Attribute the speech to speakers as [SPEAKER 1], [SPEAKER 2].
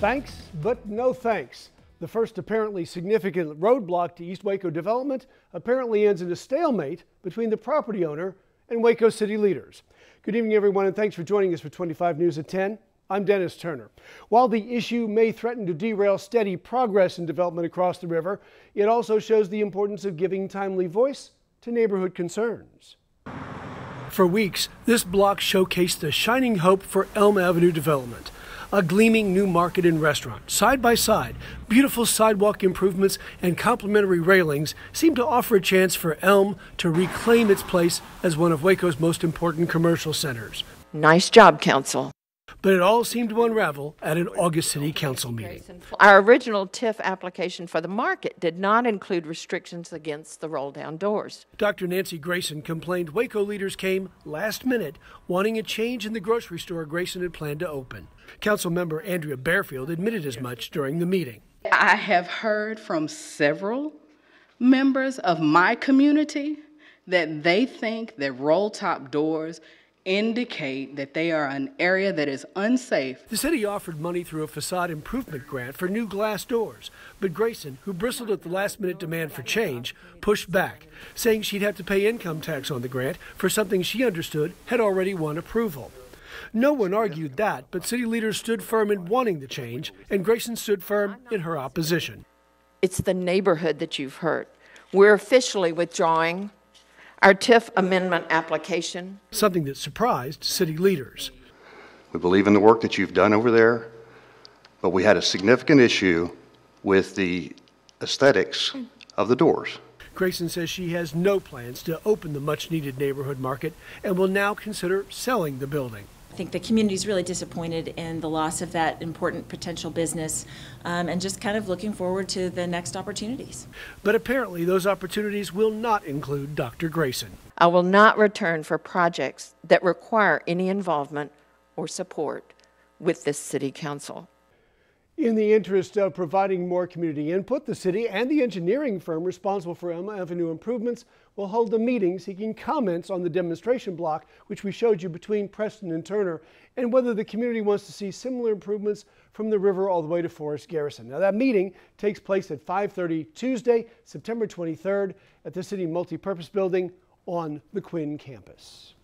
[SPEAKER 1] Thanks, but no thanks. The first apparently significant roadblock to East Waco development apparently ends in a stalemate between the property owner and Waco city leaders. Good evening, everyone, and thanks for joining us for 25 News at 10. I'm Dennis Turner. While the issue may threaten to derail steady progress in development across the river, it also shows the importance of giving timely voice to neighborhood concerns. For weeks, this block showcased the shining hope for Elm Avenue development a gleaming new market and restaurant. Side by side, beautiful sidewalk improvements and complimentary railings seem to offer a chance for Elm to reclaim its place as one of Waco's most important commercial centers.
[SPEAKER 2] Nice job, Council.
[SPEAKER 1] But it all seemed to unravel at an August City Council meeting.
[SPEAKER 2] Our original TIF application for the market did not include restrictions against the roll down doors.
[SPEAKER 1] Dr. Nancy Grayson complained Waco leaders came last minute wanting a change in the grocery store Grayson had planned to open. Council member Andrea Barefield admitted as much during the meeting.
[SPEAKER 3] I have heard from several members of my community that they think that roll top doors indicate that they are an area that is unsafe.
[SPEAKER 1] The city offered money through a facade improvement grant for new glass doors, but Grayson, who bristled at the last minute demand for change, pushed back, saying she'd have to pay income tax on the grant for something she understood had already won approval. No one argued that, but city leaders stood firm in wanting the change, and Grayson stood firm in her opposition.
[SPEAKER 2] It's the neighborhood that you've hurt. We're officially withdrawing our TIF amendment application.
[SPEAKER 1] Something that surprised city leaders.
[SPEAKER 4] We believe in the work that you've done over there, but we had a significant issue with the aesthetics of the doors.
[SPEAKER 1] Grayson says she has no plans to open the much needed neighborhood market and will now consider selling the building.
[SPEAKER 5] I think the community is really disappointed in the loss of that important potential business um, and just kind of looking forward to the next opportunities.
[SPEAKER 1] But apparently, those opportunities will not include Dr. Grayson.
[SPEAKER 2] I will not return for projects that require any involvement or support with this City Council.
[SPEAKER 1] In the interest of providing more community input, the city and the engineering firm responsible for Elm Avenue improvements will hold a meeting seeking comments on the demonstration block, which we showed you between Preston and Turner, and whether the community wants to see similar improvements from the river all the way to Forest Garrison. Now that meeting takes place at 5.30 Tuesday, September 23rd at the City Multipurpose Building on the Quinn campus.